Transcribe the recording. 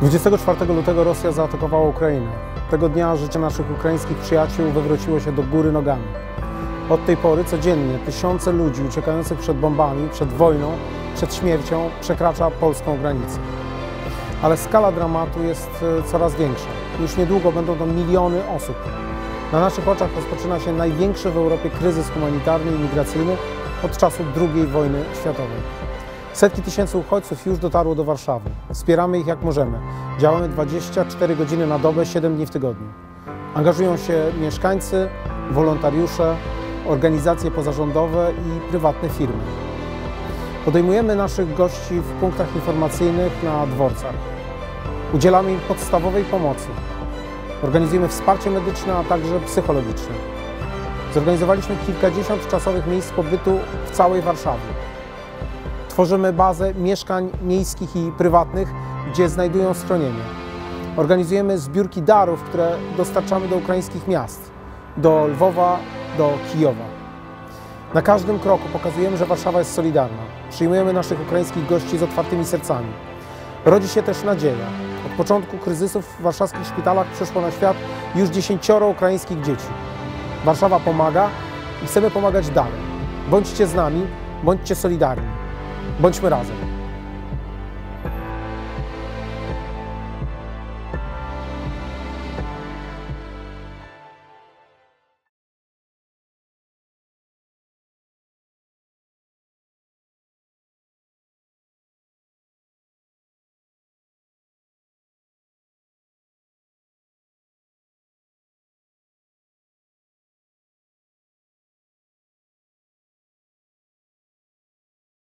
24 lutego Rosja zaatakowała Ukrainę. Tego dnia życie naszych ukraińskich przyjaciół wywróciło się do góry nogami. Od tej pory codziennie tysiące ludzi uciekających przed bombami, przed wojną, przed śmiercią przekracza polską granicę. Ale skala dramatu jest e, coraz większa. Już niedługo będą to miliony osób. Na naszych oczach rozpoczyna się największy w Europie kryzys humanitarny i migracyjny od czasów II wojny światowej. Setki tysięcy uchodźców już dotarło do Warszawy. Wspieramy ich jak możemy. Działamy 24 godziny na dobę, 7 dni w tygodniu. Angażują się mieszkańcy, wolontariusze, organizacje pozarządowe i prywatne firmy. Podejmujemy naszych gości w punktach informacyjnych na dworcach. Udzielamy im podstawowej pomocy. Organizujemy wsparcie medyczne, a także psychologiczne. Zorganizowaliśmy kilkadziesiąt czasowych miejsc pobytu w całej Warszawie. Tworzymy bazę mieszkań miejskich i prywatnych, gdzie znajdują schronienie. Organizujemy zbiórki darów, które dostarczamy do ukraińskich miast, do Lwowa, do Kijowa. Na każdym kroku pokazujemy, że Warszawa jest solidarna. Przyjmujemy naszych ukraińskich gości z otwartymi sercami. Rodzi się też nadzieja. Od początku kryzysów w warszawskich szpitalach przyszło na świat już dziesięcioro ukraińskich dzieci. Warszawa pomaga i chcemy pomagać dalej. Bądźcie z nami, bądźcie solidarni. बंश में राज है